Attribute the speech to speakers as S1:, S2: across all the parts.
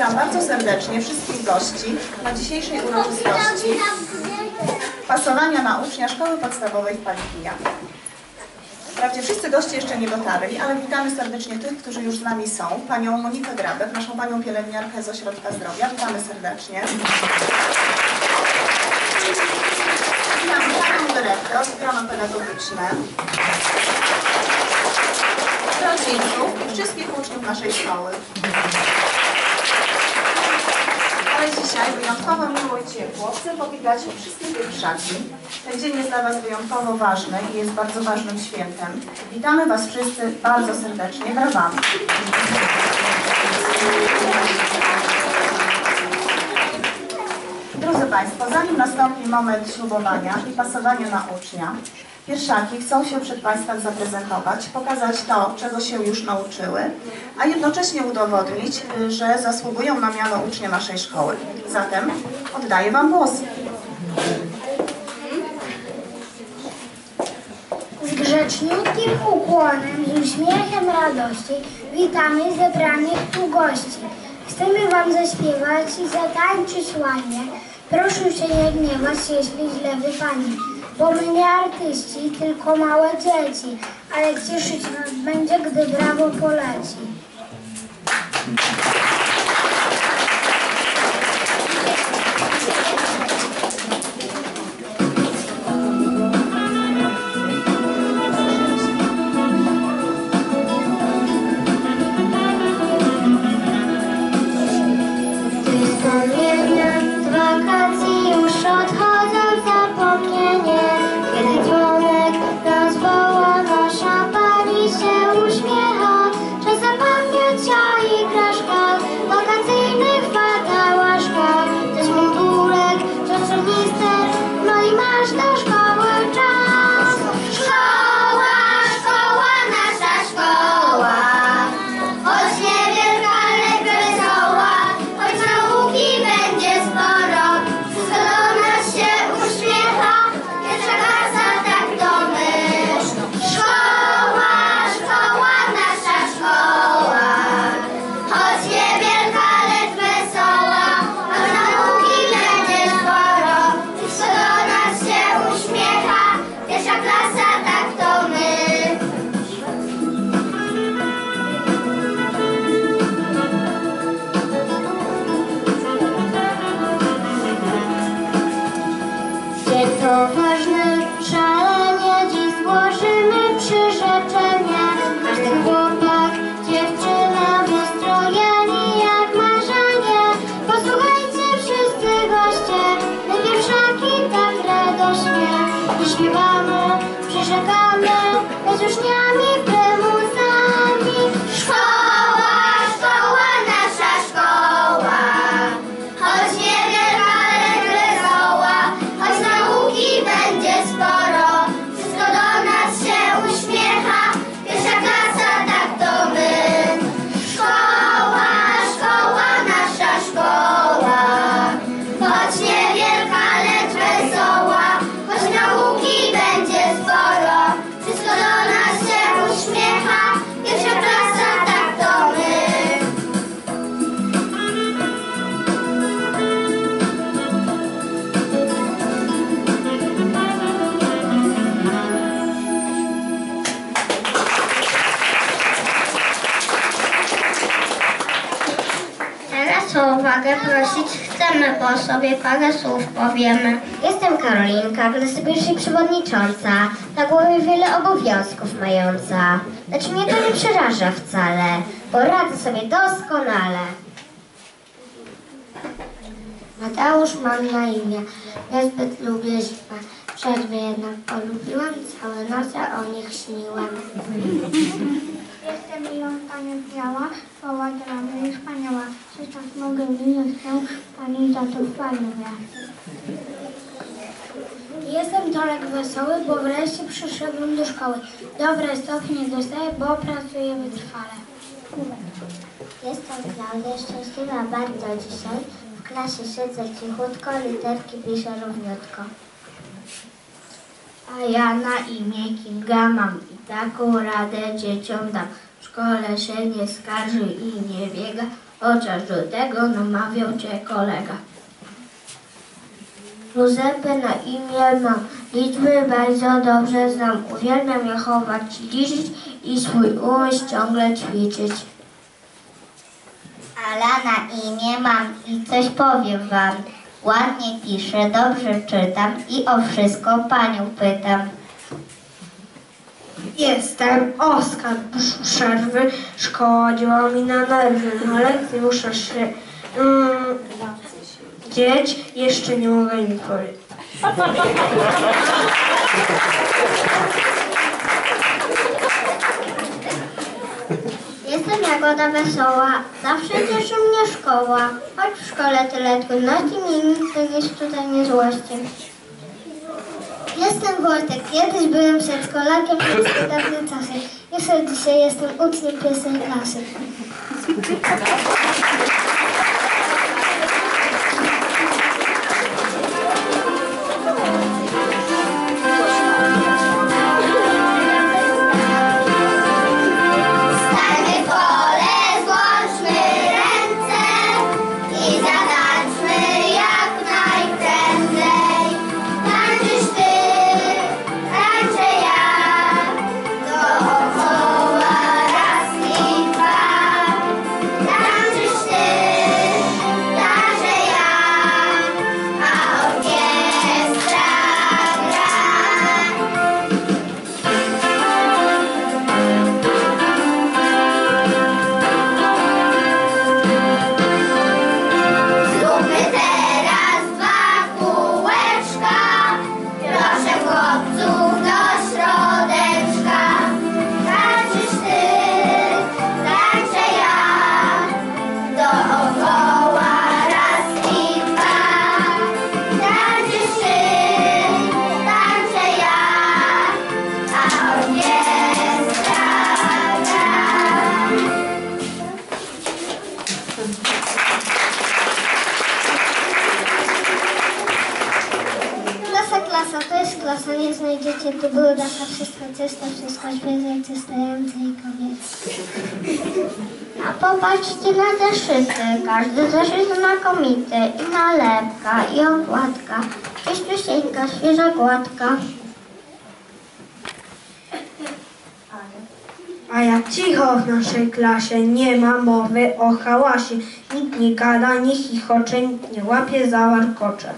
S1: witam bardzo serdecznie wszystkich gości na dzisiejszej uroczystości pasowania na ucznia Szkoły Podstawowej w Palikinia. Wprawdzie wszyscy goście jeszcze nie dotarli, ale witamy serdecznie tych, którzy już z nami są. Panią Monikę Grabek, naszą panią pielęgniarkę z Ośrodka Zdrowia. Witamy serdecznie. Witamy panią dyrektor, grono pedagogiczne, rodziców i wszystkich uczniów naszej szkoły. Ale dzisiaj wyjątkowo miło i ciepło. Chcę powitać wszystkie pierwszaki. Ten dzień jest dla Was wyjątkowo ważny i jest bardzo ważnym świętem. Witamy Was wszyscy bardzo serdecznie. Brawami. Drodzy Państwo, zanim nastąpi moment ślubowania i pasowania na ucznia, pierwszaki chcą się przed Państwem zaprezentować, pokazać to, czego się już nauczyły, a jednocześnie udowodnić, y, że zasługują na miano ucznia naszej szkoły. Zatem oddaję Wam głos.
S2: Z grzeczniutkim ukłonem i uśmiechem radości witamy zebranych tu gości. Chcemy Wam zaśpiewać i zatańczyć ładnie. Proszę się nie gniewać, jeśli źle wypani, bo my nie artyści, tylko małe dzieci, ale cieszyć nas będzie, gdy brawo poleci. O
S3: uwagę prosić chcemy, bo sobie parę słów powiemy.
S2: Jestem Karolinka, klasy pierwszej przewodnicząca, na głowie wiele obowiązków mająca. Lecz mnie to nie przeraża wcale, bo radzę sobie doskonale.
S3: Mateusz mam na imię. Niezbyt lubię zimę. W przerwie jednak polubiłam. Całe noce o nich śniłam.
S2: Jestem ją panią Biała, woła dramy i wspaniała. Czy tak mogę wyjąć się, pani za to chwaliła. Jestem Tolek Wesoły, bo wreszcie przyszedłem do szkoły. Dobre stopnie dostaję, bo pracuję wytrwale.
S3: Jestem Klaudia, szczęśliwa bardzo dzisiaj. W klasie siedzę cichutko, literki piszę równiutko.
S2: A ja na imię Kinga mam taką radę dzieciom dam.
S4: W szkole się nie skarży i nie biega, chociaż do tego namawiał cię kolega. Józefę na imię mam, liczby bardzo dobrze znam, uwielbiam je chować, liczyć i swój umysł ciągle ćwiczyć.
S2: Ala na imię mam i coś powiem wam. Ładnie piszę, dobrze czytam i o wszystko panią pytam.
S4: Jestem Oskar, przerwy, szkodziła mi na nerwy, na lekcji muszę się mm, dzieć, jeszcze nie mogę mi powiedzieć.
S2: Jestem Jagoda Wesoła, zawsze cieszy mnie szkoła. Choć w szkole tyle trudności, mnie nigdy nic tutaj nie złości.
S3: Jestem Wojtek, kiedyś byłem przedszkolakiem przez dawne czasy. Od dzisiaj jestem uczniem pierwszej klasy. czyste, wszystko świeże, czystejące i kobiece.
S4: A popatrzcie na zeszyty, każdy zeszyt znakomity i nalepka i okładka, czyściusieńka, świeża, gładka.
S5: A jak cicho w naszej klasie, nie ma mowy o hałasie. Nikt nie gada, nie chichocze, nie łapie za warkocze.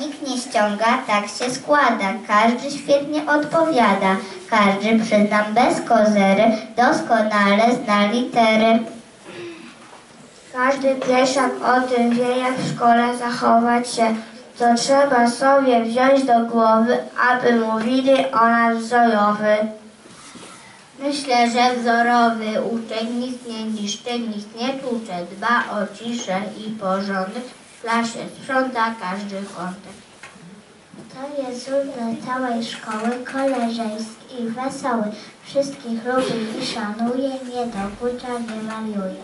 S2: Nikt nie ściąga, tak się składa. Każdy świetnie odpowiada. Każdy, przyznam bez kozery, doskonale zna litery.
S4: Każdy pieszak o tym wie, jak w szkole zachować się, co trzeba sobie wziąć do głowy, aby mówili o nas wzorowy. Myślę, że wzorowy uczeń nic nie niszczy, nic nie tłucze, dba o ciszę i porządek, klasie sprząta każdy kątek.
S3: To jest dla całej szkoły, koleżeński i wesoły. Wszystkich lubi i szanuje, nie dokucza, nie wariuje.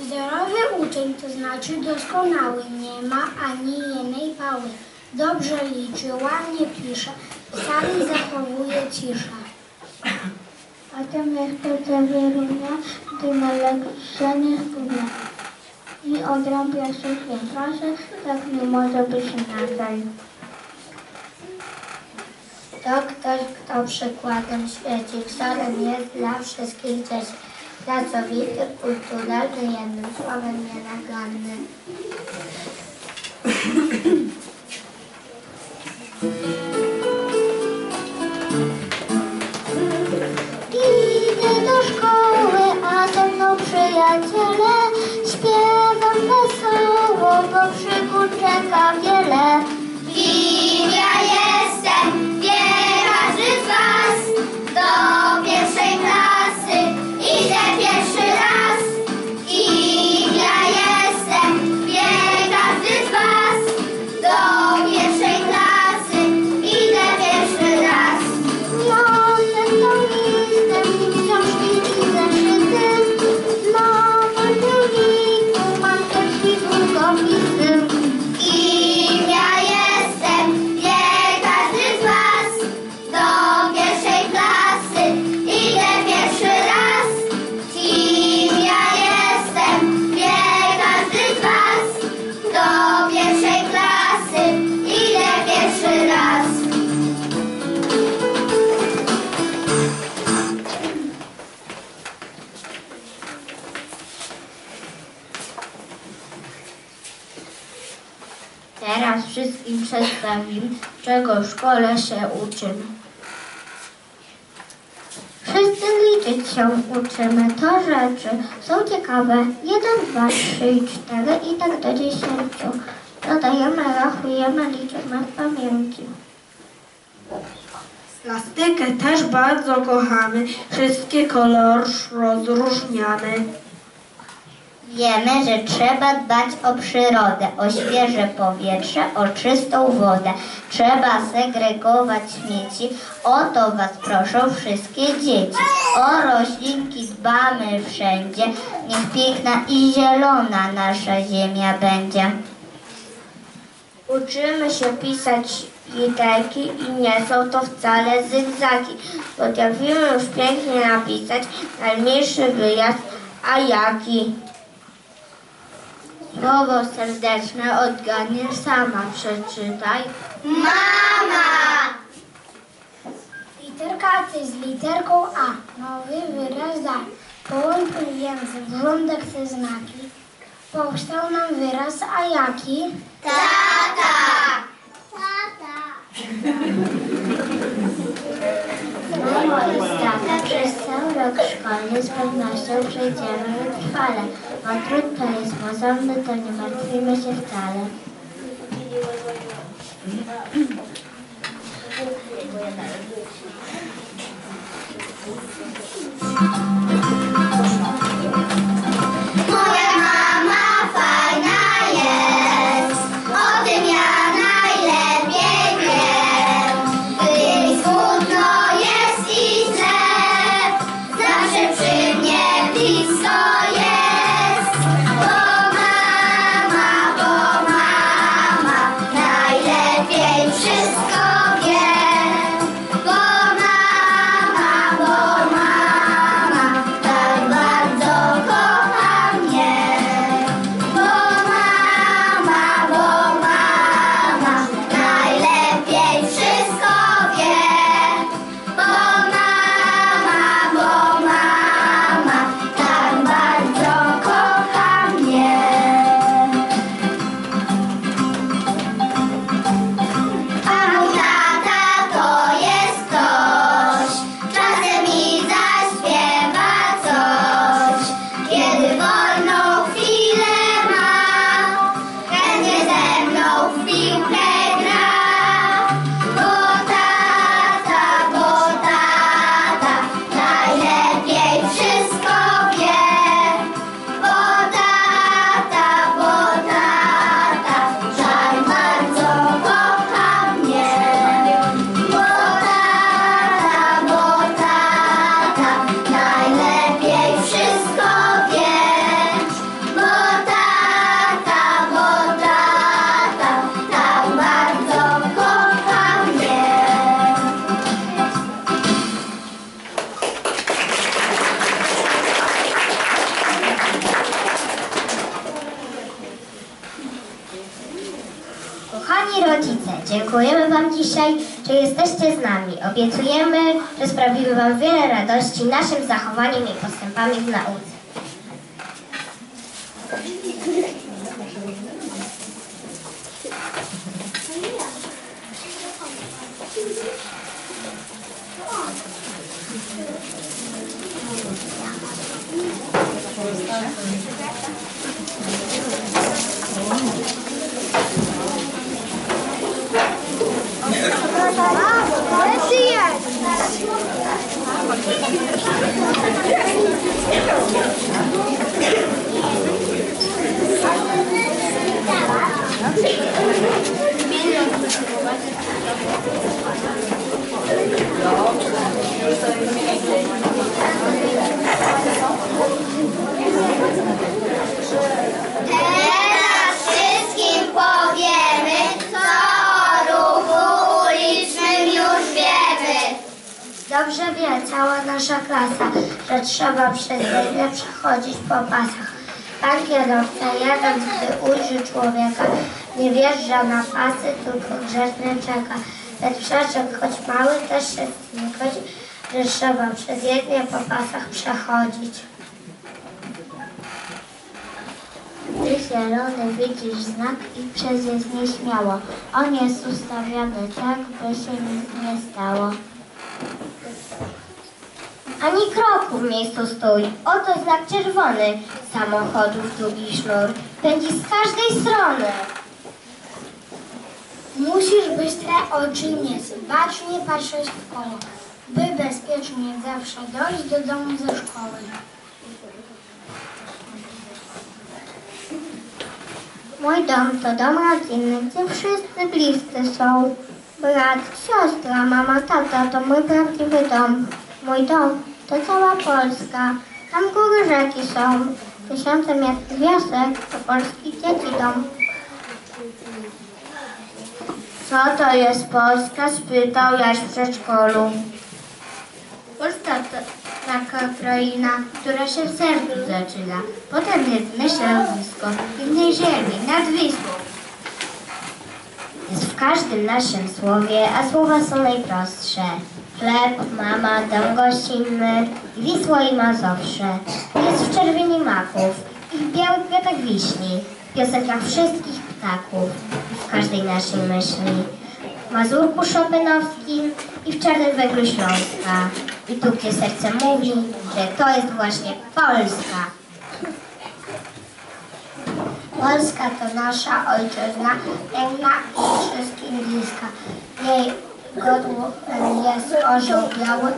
S3: Wzorowy uczeń to znaczy doskonały, nie ma ani jednej pały. Dobrze liczy, ładnie pisze, w sali zachowuje ciszę. A ten jak to gdy na lekcjach spóźnia. I odrąbia suchie klasy, tak nie może być inaczej.
S4: To ktoś, kto przykładem świeci, wzorem jest dla wszystkich dzieci. Pracowity, kulturalny, jednym słowem nienaganny.
S3: Idę do szkoły, a ze mną przyjaciele bo przygód czeka wiele wszystkim przedstawimy, czego w szkole się uczymy. Wszyscy liczyć się uczymy, to rzeczy są ciekawe. Jeden, dwa, trzy i cztery i tak do dziesięciu. Dodajemy, rachujemy, liczymy w pamięci.
S5: Plastykę też bardzo kochamy. Wszystkie kolory rozróżniamy.
S6: Wiemy, że trzeba dbać o przyrodę, o świeże powietrze, o czystą wodę. Trzeba segregować śmieci. O to Was proszą wszystkie dzieci. O roślinki dbamy wszędzie. Niech piękna i zielona nasza ziemia będzie.
S3: Uczymy się pisać literki i nie są to wcale zygzaki. Potrafimy już pięknie napisać najmniejszy wyjazd, a jaki? Słowo serdeczne odgadniesz sama, przeczytaj.
S2: Literka T z literką A. Nowy wyraz da. Połączył język w rządek te znaki. Powstał nam wyraz, a jaki?
S3: Mamo tata, przez cały rok szkolny z pewnością przejdziemy wytrwale. Matród to jest pozorny, to nie martwimy się wcale. Wam dzisiaj, że jesteście z nami. Obiecujemy, że sprawimy Wam wiele radości naszym zachowaniem i postępami w nauce.
S6: Teraz wszystkim powiemy, co o ruchu ulicznym już wiemy.
S3: Dobrze wie cała nasza klasa, że trzeba przez jezdnię przechodzić po pasach. Pan kierowca, jadąc, gdy ujrzy człowieka, nie wjeżdża na pasy, tylko grzecznie czeka. Ten przeczek, choć mały, też się z tym że trzeba przez jezdnię po pasach przechodzić. Się
S2: zielony widzisz znak i przez jest nieśmiało. On jest ustawiony tak, by się nic nie stało. Ani kroku w miejscu stój. Oto znak czerwony. Samochodów długi sznur. Pędzi z każdej strony.
S7: Musisz bystre oczy mieć, bacznie patrzeć w koło, by bezpiecznie zawsze dojść do domu ze szkoły.
S2: Mój dom to dom rodzinny, gdzie wszyscy bliscy są. Brat, siostra, mama, tata to mój prawdziwy dom. Mój dom to cała Polska. Tam góry rzeki są. Tysiące miast i wiosek to polskich dzieci dom. Co to jest Polska? spytał Jaś w przedszkolu. Polska to taka kraina, która się w sercu zaczyna. Potem jest myśląsko, innej ziemi, nad Wisłą. W każdym naszym słowie, a słowa są najprostsze. Chleb, mama, dom gościnny, Wisło i Mazowsze. Jest w czerwieni maków i w białych kwiatach wiśni, w wszystkich ptaków w każdej naszej myśli. W Mazurku Chopinowskim i w Czarnym Węglu Śląska. I tu, gdzie serce mówi, że to jest właśnie Polska. Polska to nasza ojczyzna, piękna i wszystkim bliska. Jej godło jest orzeł biały,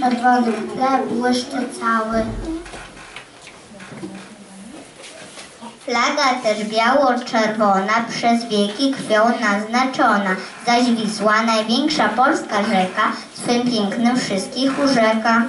S2: czerwony chleb błyszczy cały. Flaga też biało-czerwona, przez wieki krwią naznaczona, zaś Wisła, największa polska rzeka, swym pięknym wszystkich urzeka.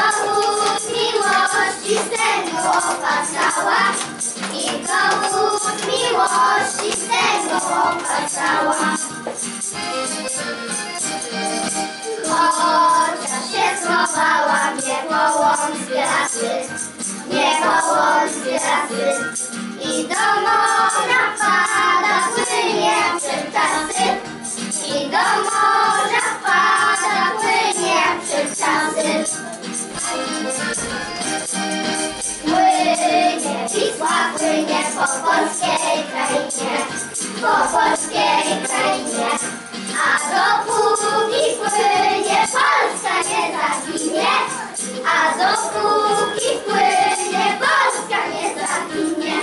S3: Dowód miłości z tego opasała. I dowód miłości z tego opasała. Chociaż się schowała, nie połączcie lasy, nie lasy. I do morza polskiej krainie, po polskiej krainie. A dopóki płynie Polska nie zaginie, a dopóki płynie Polska nie zaginie.